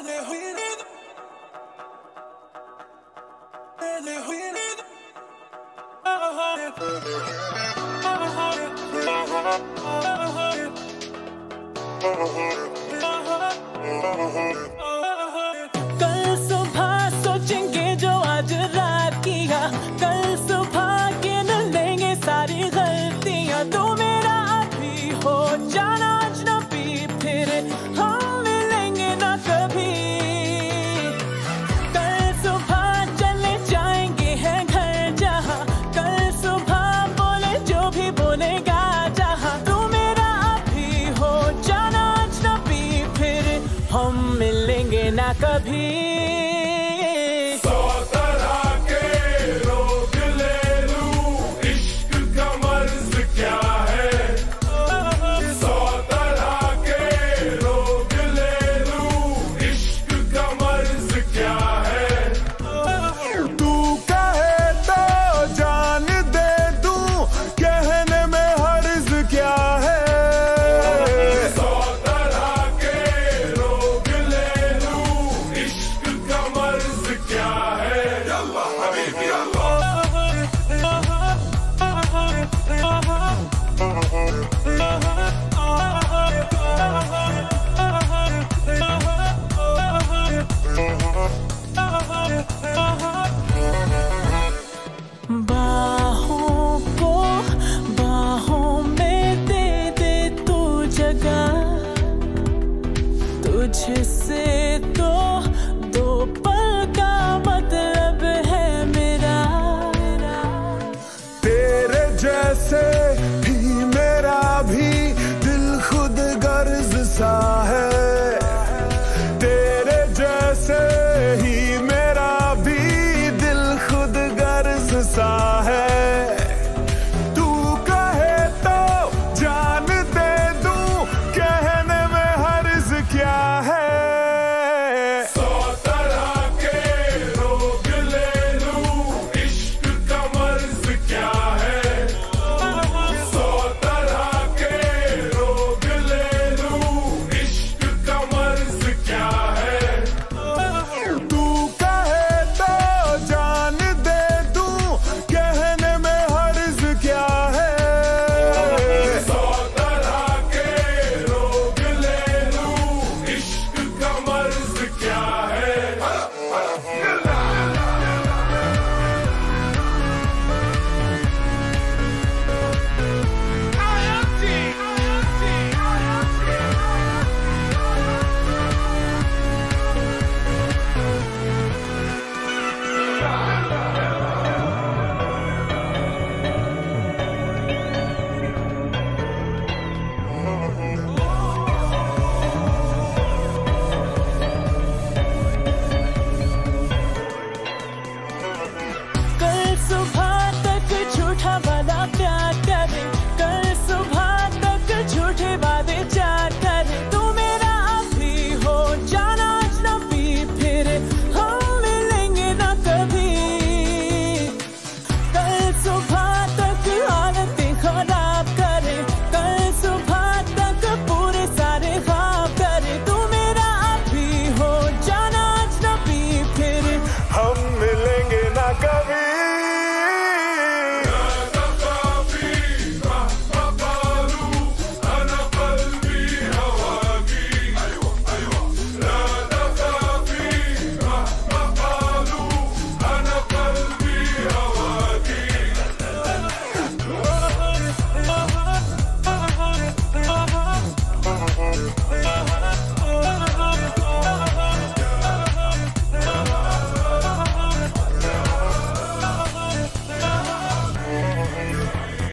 Yeah. कभी